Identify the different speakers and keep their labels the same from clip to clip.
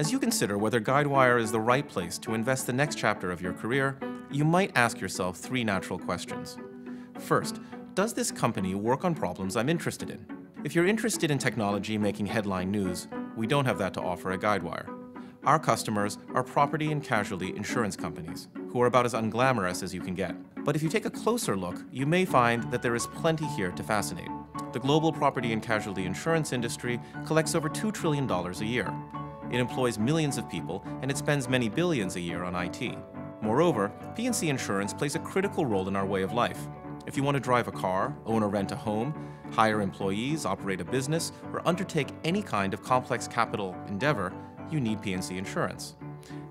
Speaker 1: As you consider whether Guidewire is the right place to invest the next chapter of your career, you might ask yourself three natural questions. First, does this company work on problems I'm interested in? If you're interested in technology making headline news, we don't have that to offer at Guidewire. Our customers are property and casualty insurance companies, who are about as unglamorous as you can get. But if you take a closer look, you may find that there is plenty here to fascinate. The global property and casualty insurance industry collects over $2 trillion a year. It employs millions of people, and it spends many billions a year on IT. Moreover, P&C insurance plays a critical role in our way of life. If you want to drive a car, own or rent a home, hire employees, operate a business, or undertake any kind of complex capital endeavor, you need P&C insurance.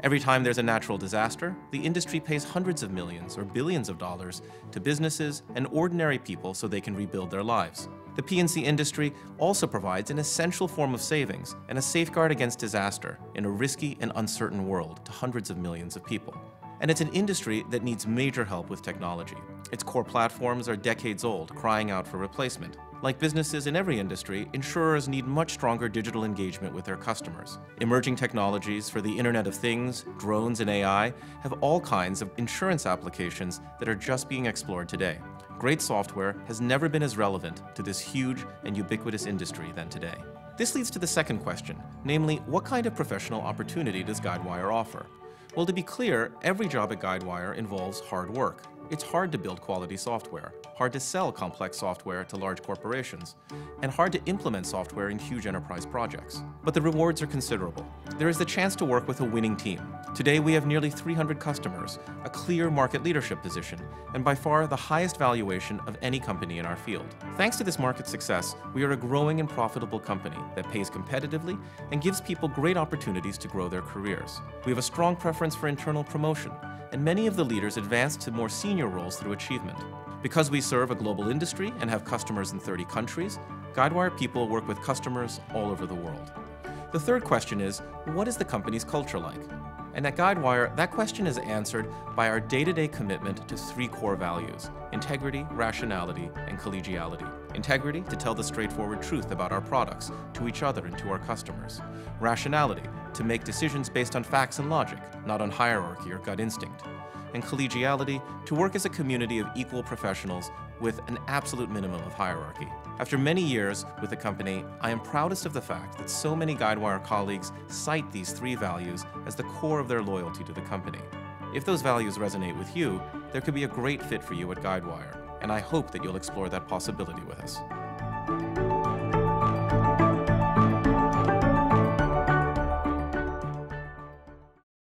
Speaker 1: Every time there's a natural disaster, the industry pays hundreds of millions or billions of dollars to businesses and ordinary people so they can rebuild their lives. The P&C industry also provides an essential form of savings and a safeguard against disaster in a risky and uncertain world to hundreds of millions of people. And it's an industry that needs major help with technology. Its core platforms are decades old, crying out for replacement. Like businesses in every industry, insurers need much stronger digital engagement with their customers. Emerging technologies for the Internet of Things, drones, and AI have all kinds of insurance applications that are just being explored today. Great software has never been as relevant to this huge and ubiquitous industry than today. This leads to the second question, namely, what kind of professional opportunity does Guidewire offer? Well, to be clear, every job at Guidewire involves hard work. It's hard to build quality software, hard to sell complex software to large corporations, and hard to implement software in huge enterprise projects. But the rewards are considerable. There is the chance to work with a winning team. Today we have nearly 300 customers, a clear market leadership position, and by far the highest valuation of any company in our field. Thanks to this market success, we are a growing and profitable company that pays competitively and gives people great opportunities to grow their careers. We have a strong preference for internal promotion, and many of the leaders advance to more senior roles through achievement. Because we serve a global industry and have customers in 30 countries, Guidewire people work with customers all over the world. The third question is, what is the company's culture like? And at Guidewire, that question is answered by our day-to-day commitment to three core values, integrity, rationality, and collegiality. Integrity, to tell the straightforward truth about our products, to each other and to our customers. Rationality, to make decisions based on facts and logic, not on hierarchy or gut instinct. And collegiality, to work as a community of equal professionals with an absolute minimum of hierarchy. After many years with the company, I am proudest of the fact that so many Guidewire colleagues cite these three values as the core of their loyalty to the company. If those values resonate with you, there could be a great fit for you at Guidewire, and I hope that you'll explore that possibility with us.